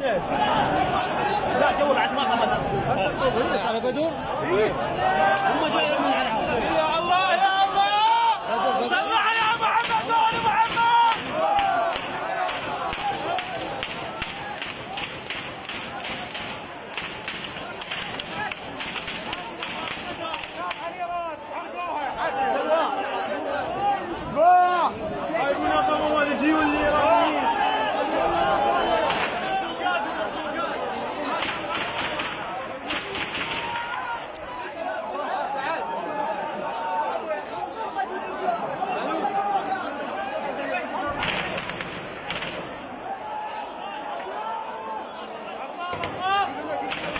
لا جو بعد ما على بدور هم جاي 行く!